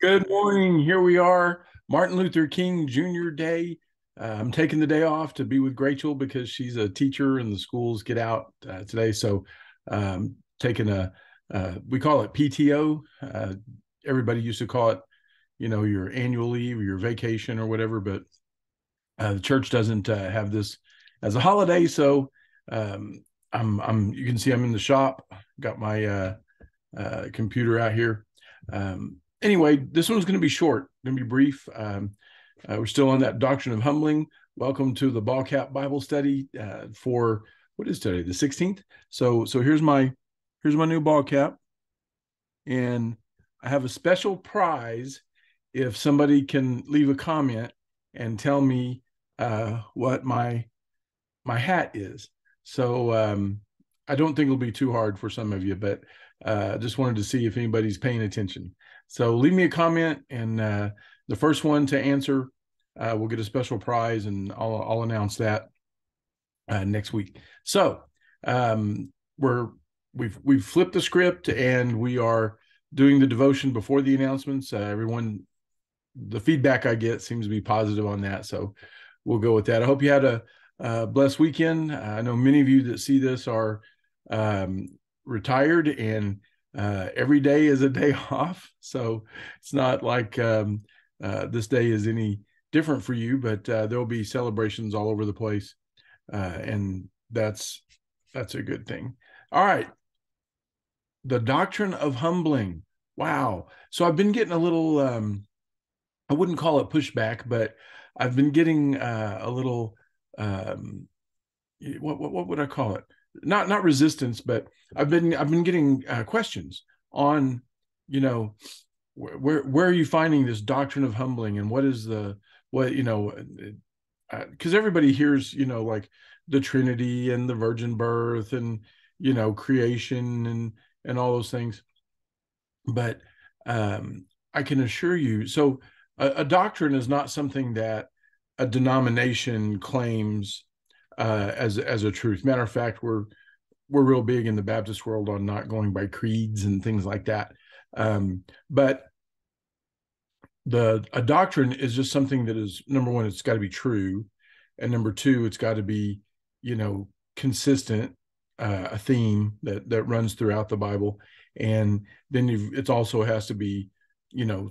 Good morning. Here we are, Martin Luther King Jr. Day. Uh, I'm taking the day off to be with Rachel because she's a teacher and the schools get out uh, today. So, um, taking a, uh, we call it PTO. Uh, everybody used to call it, you know, your annual leave or your vacation or whatever, but uh, the church doesn't uh, have this as a holiday. So, um, I'm, I'm, you can see I'm in the shop, got my computer out here. Um, anyway, this one's going to be short, going to be brief. Um, uh, we're still on that doctrine of humbling. Welcome to the Ball Cap Bible Study uh, for what is today, the 16th. So, so here's my here's my new ball cap, and I have a special prize if somebody can leave a comment and tell me uh, what my my hat is. So um, I don't think it'll be too hard for some of you, but uh, just wanted to see if anybody's paying attention. So leave me a comment, and uh, the first one to answer uh, will get a special prize, and I'll, I'll announce that uh, next week. So um, we're we've we've flipped the script, and we are doing the devotion before the announcements. Uh, everyone, the feedback I get seems to be positive on that, so we'll go with that. I hope you had a, a blessed weekend. I know many of you that see this are um, retired and uh, every day is a day off. So it's not like um, uh, this day is any different for you, but uh, there'll be celebrations all over the place, uh, and that's that's a good thing. All right, the doctrine of humbling. Wow. So I've been getting a little. Um, I wouldn't call it pushback, but I've been getting uh, a little. Um, what, what what would I call it? Not not resistance, but I've been I've been getting uh, questions on, you know, where, where where are you finding this doctrine of humbling, and what is the what you know, because uh, everybody hears you know like the Trinity and the virgin birth and you know creation and and all those things, but um, I can assure you, so a, a doctrine is not something that a denomination claims uh, as as a truth. Matter of fact, we're we're real big in the Baptist world on not going by creeds and things like that. Um, but the a doctrine is just something that is number one, it's got to be true, and number two, it's got to be you know consistent, uh, a theme that that runs throughout the Bible, and then it also has to be you know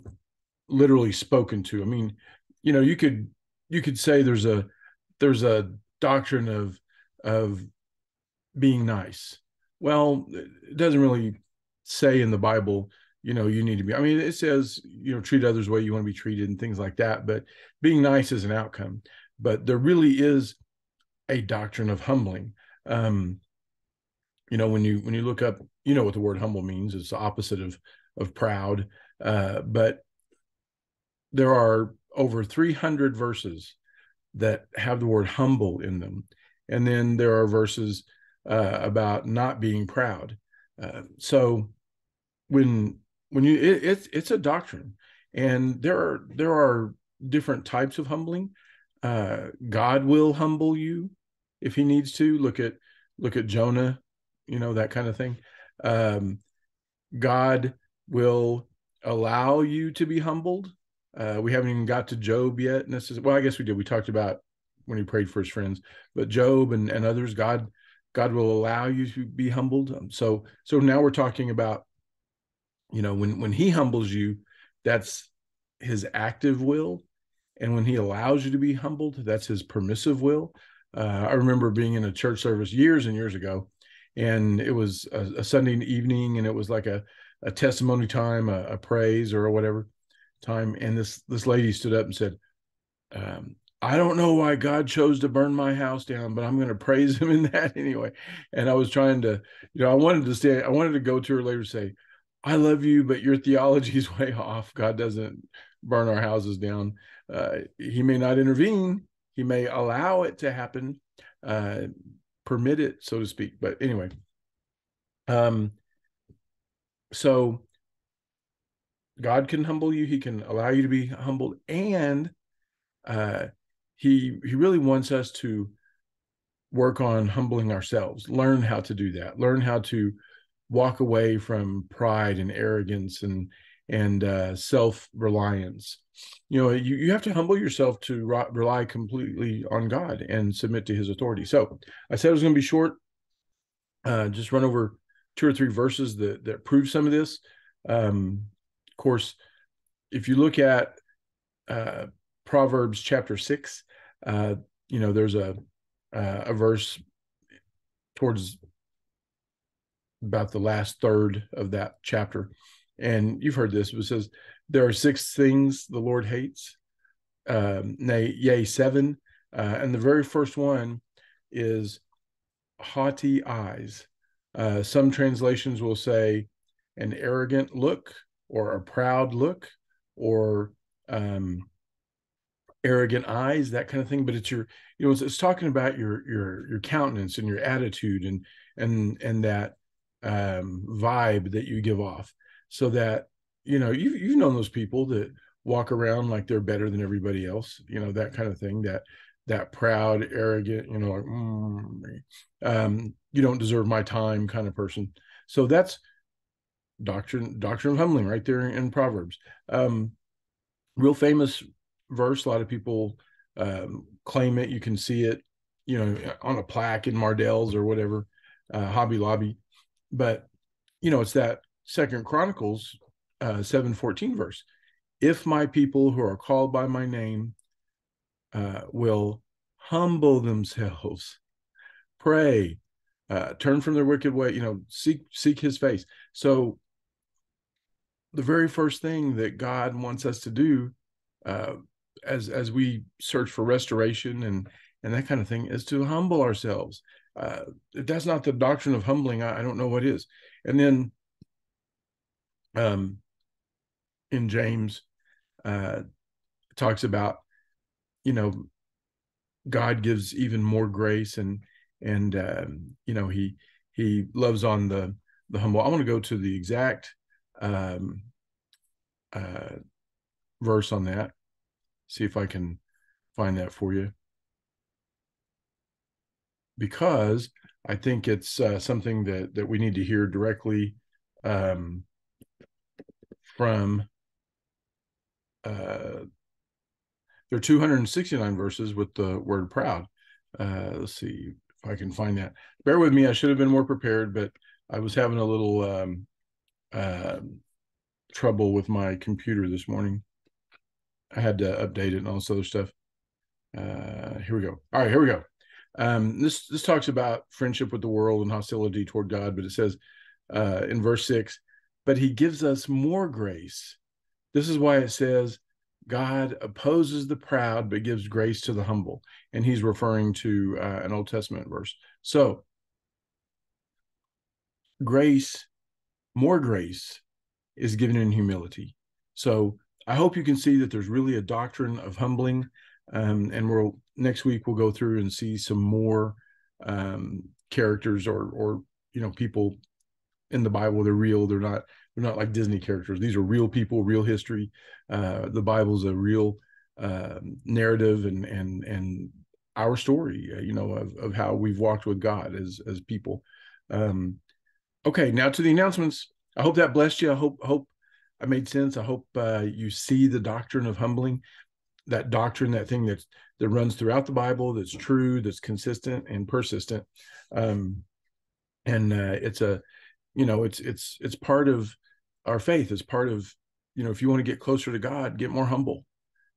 literally spoken to. I mean, you know, you could you could say there's a there's a doctrine of of being nice. Well, it doesn't really say in the Bible, you know, you need to be. I mean, it says, you know, treat others the way you want to be treated and things like that. But being nice is an outcome. But there really is a doctrine of humbling. Um, you know, when you when you look up, you know what the word humble means. It's the opposite of of proud. Uh, but there are over 300 verses that have the word humble in them. And then there are verses uh, about not being proud. Uh, so when when you it, it's it's a doctrine, and there are there are different types of humbling. Uh, God will humble you if He needs to. Look at look at Jonah, you know that kind of thing. Um, God will allow you to be humbled uh, we haven't even got to Job yet. Necessarily. Well, I guess we did. We talked about when he prayed for his friends, but Job and, and others, God, God will allow you to be humbled. Um, so, so now we're talking about, you know, when when He humbles you, that's His active will, and when He allows you to be humbled, that's His permissive will. Uh, I remember being in a church service years and years ago, and it was a, a Sunday evening, and it was like a a testimony time, a, a praise or whatever time, and this this lady stood up and said, um, "I don't know why God chose to burn my house down, but I'm going to praise Him in that anyway." And I was trying to, you know, I wanted to stay. I wanted to go to her later and say, "I love you, but your theology is way off. God doesn't burn our houses down. Uh, he may not intervene. He may allow it to happen, uh, permit it, so to speak. But anyway, um, so God can humble you. He can allow you to be humbled, and uh, he he really wants us to work on humbling ourselves. Learn how to do that. Learn how to walk away from pride and arrogance and and uh, self reliance. You know, you, you have to humble yourself to rely completely on God and submit to His authority. So I said it was going to be short. Uh, just run over two or three verses that that prove some of this. Um, course, if you look at uh, Proverbs chapter six, uh, you know there's a uh, a verse towards about the last third of that chapter, and you've heard this. It says there are six things the Lord hates, um, nay, yea, seven, uh, and the very first one is haughty eyes. Uh, some translations will say an arrogant look or a proud look or um, arrogant eyes, that kind of thing. But it's your, you know, it's, it's, talking about your your your countenance and your attitude and and and that um, vibe that you give off, so that you know you've you've known those people that walk around like they're better than everybody else, you know, that kind of thing. That that proud, arrogant, you know, like, mm, um, you don't deserve my time kind of person. So that's doctrine, doctrine of humbling right there in Proverbs. Um, real famous verse. A lot of people um, claim it. You can see it, you know, on a plaque in Mardel's or whatever, uh, Hobby Lobby. But, you know, it's that second Chronicles uh, 714 verse. If my people who are called by my name uh, will humble themselves, pray, uh, turn from their wicked way, you know, seek seek His face. So, the very first thing that God wants us to do, uh, as as we search for restoration and and that kind of thing, is to humble ourselves. Uh, if that's not the doctrine of humbling, I, I don't know what is. And then, um, in James, uh, talks about you know god gives even more grace and and um, you know he he loves on the the humble i want to go to the exact um, uh, verse on that see if i can find that for you because i think it's uh, something that that we need to hear directly um, from uh, there are 269 verses with the word proud. Uh, let's see if I can find that. Bear with me. I should have been more prepared, but I was having a little um, uh, trouble with my computer this morning. I had to update it and all this other stuff. Uh, here we go. All right, here we go. Um, this this talks about friendship with the world and hostility toward God, but it says uh, in verse six, but He gives us more grace. This is why it says God opposes the proud but gives grace to the humble. And he's referring to uh, an Old Testament verse. So, grace, more grace, is given in humility. So, I hope you can see that there's really a doctrine of humbling. Um, and we'll next week we'll go through and see some more um, characters or or you know people in the Bible. They're real. They're not they're not like Disney characters. These are real people, real history. Uh, the Bible's a real uh, narrative and and and our story, uh, you know, of, of how we've walked with God as as people. Um, okay, now to the announcements. I hope that blessed you. I hope hope I made sense. I hope uh, you see the doctrine of humbling, that doctrine, that thing that that runs throughout the Bible, that's true, that's consistent and persistent. Um, and uh, it's a, you know, it's it's it's part of our faith It's part of you know if you want to get closer to god get more humble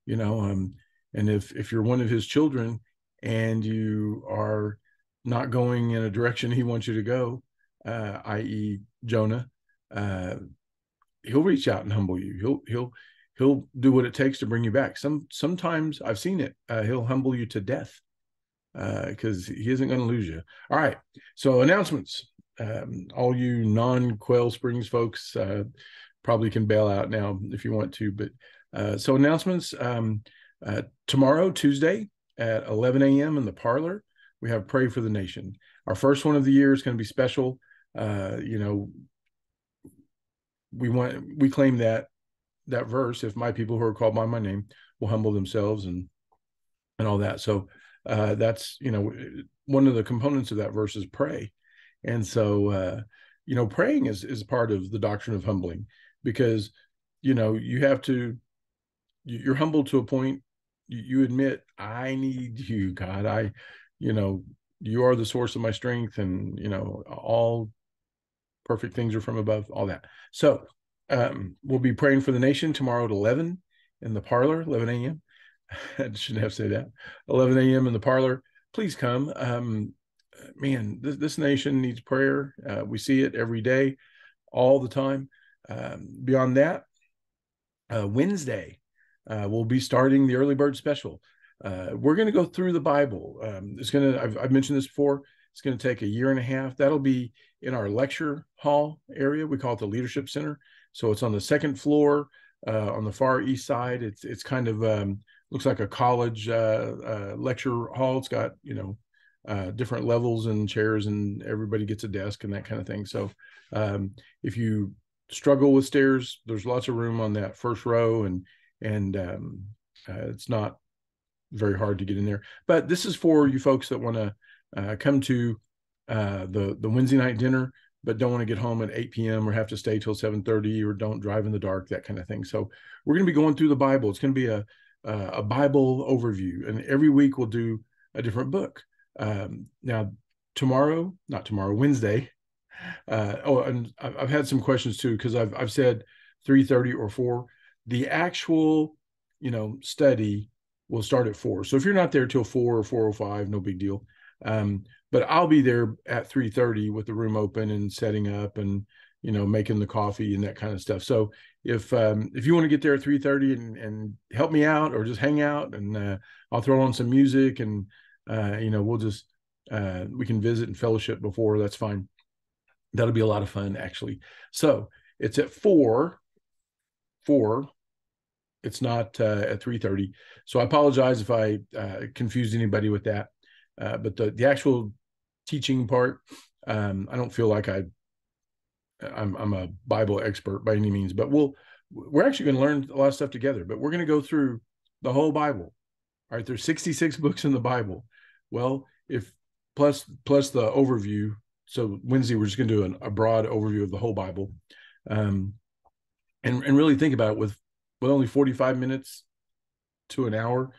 you know um and if if you're one of his children and you are not going in a direction he wants you to go uh i.e jonah uh he'll reach out and humble you he'll he'll he'll do what it takes to bring you back some sometimes i've seen it uh, he'll humble you to death because uh, he isn't going to lose you all right so announcements um, all you non Quail Springs folks uh, probably can bail out now if you want to. But uh, so announcements um, uh, tomorrow, Tuesday at 11 a.m. in the parlor, we have Pray for the Nation. Our first one of the year is going to be special. Uh, you know, we want we claim that that verse. If my people who are called by my name will humble themselves and and all that. So uh, that's you know one of the components of that verse is pray and so, uh, you know, praying is is part of the doctrine of humbling because you know, you have to, you're humble to a point. You, you admit, I need you, God. I, you know, you are the source of my strength, and you know, all perfect things are from above. All that. So, um, we'll be praying for the nation tomorrow at 11 in the parlor, 11 a.m. I shouldn't have said that. 11 a.m. in the parlor. Please come. Um, man, this, this nation needs prayer. Uh, we see it every day, all the time. Um, beyond that, uh, Wednesday, uh, we'll be starting the early bird special. Uh, we're going to go through the Bible. Um, it's going to, I've, I've mentioned this before, it's going to take a year and a half. That'll be in our lecture hall area. We call it the Leadership Center. So it's on the second floor uh, on the far east side. It's it's kind of um, looks like a college uh, uh, lecture hall. It's got you know uh, different levels and chairs, and everybody gets a desk and that kind of thing. So um, if you struggle with stairs, there's lots of room on that first row, and and um, uh, it's not very hard to get in there. But this is for you folks that want to uh, come to uh, the the Wednesday night dinner, but don't want to get home at 8 p.m. or have to stay till 7:30 or don't drive in the dark, that kind of thing. So we're going to be going through the Bible. It's going to be a a Bible overview, and every week we'll do a different book. Um, now, tomorrow, not tomorrow, Wednesday. Uh, oh, and I've had some questions too because I've I've said 3:30 or 4. The actual, you know, study will start at 4. So if you're not there till 4 or 4:05, no big deal. Um, but I'll be there at 3:30 with the room open and setting up and you know making the coffee and that kind of stuff. So if um, if you want to get there at 3:30 and and help me out or just hang out and uh, I'll throw on some music and uh, you know we'll just uh, we can visit and fellowship before that's fine. That'll be a lot of fun actually. So it's at four, four. It's not uh, at 3:30. So I apologize if I uh, confused anybody with that. Uh, but the the actual teaching part, um, I don't feel like I I'm I'm a Bible expert by any means, but we'll we're actually going to learn a lot of stuff together. But we're going to go through the whole Bible. All right, there's 66 books in the Bible. Well, if plus plus the overview. So Wednesday we're just going to do an, a broad overview of the whole Bible, um, and and really think about it with with only 45 minutes to an hour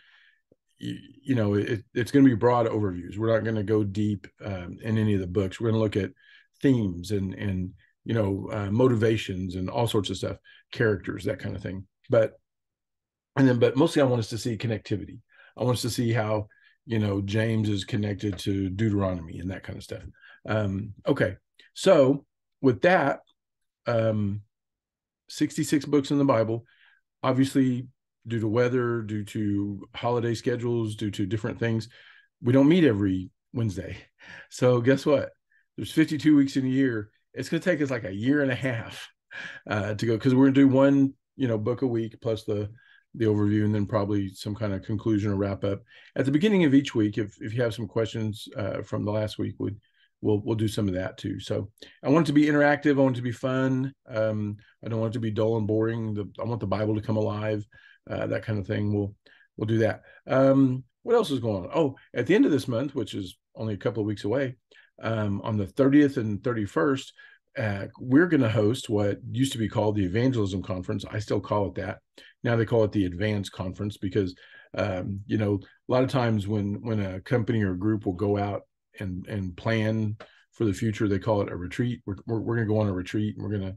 you, you know it, it's going to be broad overviews. We're not going to go deep um, in any of the books. We're going to look at themes and and you know uh, motivations and all sorts of stuff characters that kind of thing. But and then but mostly i want us to see connectivity. I want us to see how you know james is connected to deuteronomy and that kind of stuff. Um okay. So with that um 66 books in the bible obviously due to weather, due to holiday schedules, due to different things, we don't meet every Wednesday. So guess what? There's 52 weeks in a year. It's going to take us like a year and a half uh, to go because we're going to do one, you know, book a week plus the the overview and then probably some kind of conclusion or wrap up at the beginning of each week. If if you have some questions uh, from the last week, would we'll we'll do some of that too. So I want it to be interactive. I want it to be fun. Um, I don't want it to be dull and boring. The, I want the Bible to come alive uh, that kind of thing. We'll we'll do that. Um, what else is going on? Oh, at the end of this month, which is only a couple of weeks away, um, on the 30th and 31st, uh, we're going to host what used to be called the Evangelism Conference. I still call it that. Now they call it the Advance Conference because um, you know a lot of times when when a company or a group will go out and and plan for the future, they call it a retreat. We're we're, we're going to go on a retreat. And we're going to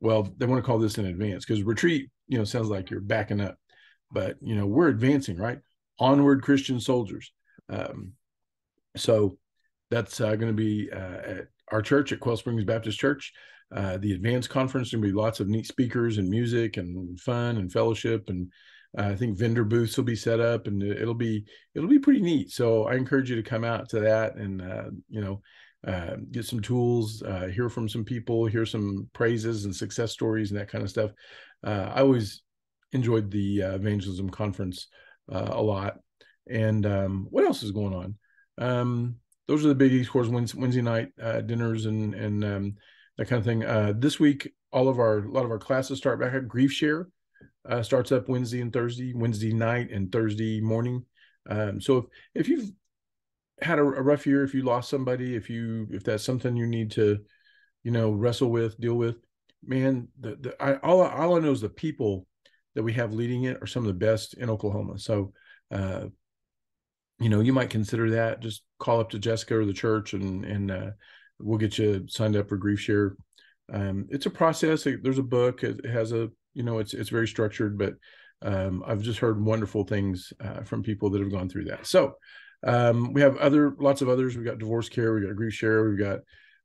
well, they want to call this an advance because retreat, you know, sounds like you're backing up but you know we're advancing right? Onward christian soldiers. Um, so that's uh, going to be uh, at our church at quail springs baptist church. Uh, the Advance Conference to be lots of neat speakers and music and fun and fellowship and uh, i think vendor booths will be set up and it'll be it'll be pretty neat. So i encourage you to come out to that and uh, you know uh, get some tools, uh, hear from some people, hear some praises and success stories and that kind of stuff. Uh, I always enjoyed the uh, evangelism conference uh, a lot. And um, what else is going on? Um, those are the big East Wednesday, Wednesday night uh, dinners and and um, that kind of thing. Uh, this week, all of our a lot of our classes start back at Grief Share. Uh, starts up Wednesday and Thursday, Wednesday night and Thursday morning. Um, so if if you've had a, a rough year, if you lost somebody, if you if that's something you need to, you know, wrestle with, deal with, man, the, the I, all all I know is the people that we have leading it are some of the best in Oklahoma. So, uh, you know, you might consider that. Just call up to Jessica or the church, and and uh, we'll get you signed up for Grief Share. Um, it's a process. There's a book. It has a you know, it's it's very structured, but um, I've just heard wonderful things uh, from people that have gone through that. So um, we have other lots of others. We've got divorce care. We've got grief share. We've got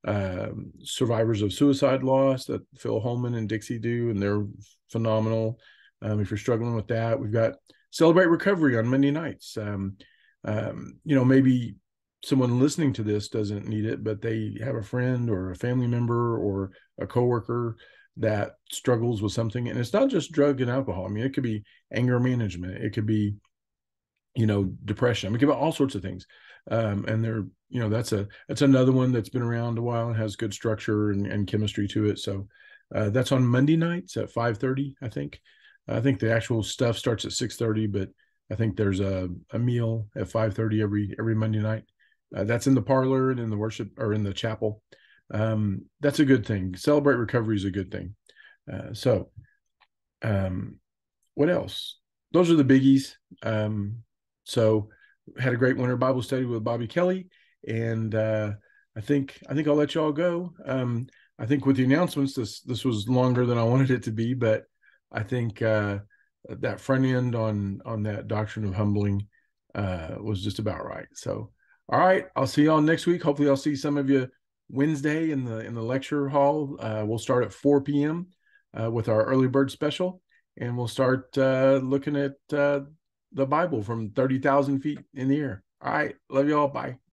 um, survivors of suicide loss that Phil Holman and Dixie do, and they're phenomenal. Um, if you're struggling with that, we've got celebrate recovery on Monday nights. Um, um, you know, maybe someone listening to this doesn't need it, but they have a friend or a family member or a coworker that struggles with something, and it's not just drug and alcohol. I mean, it could be anger management. It could be you know depression. I mean, it could be all sorts of things. Um, and they're you know that's a that's another one that's been around a while and has good structure and, and chemistry to it. So uh, that's on Monday nights at five thirty, I think. I think the actual stuff starts at six thirty, but I think there's a, a meal at five thirty every every Monday night. Uh, that's in the parlor and in the worship or in the chapel. Um, that's a good thing. Celebrate recovery is a good thing. Uh, so, um, what else? Those are the biggies. Um, so, had a great winter Bible study with Bobby Kelly, and uh, I think I think I'll let y'all go. Um, I think with the announcements, this this was longer than I wanted it to be, but I think uh, that front end on on that doctrine of humbling uh, was just about right. So, all right, I'll see y'all next week. Hopefully, I'll see some of you Wednesday in the in the lecture hall. Uh, we'll start at 4 p.m. Uh, with our early bird special, and we'll start uh, looking at uh, the Bible from thirty thousand feet in the air. All right, love you all. Bye.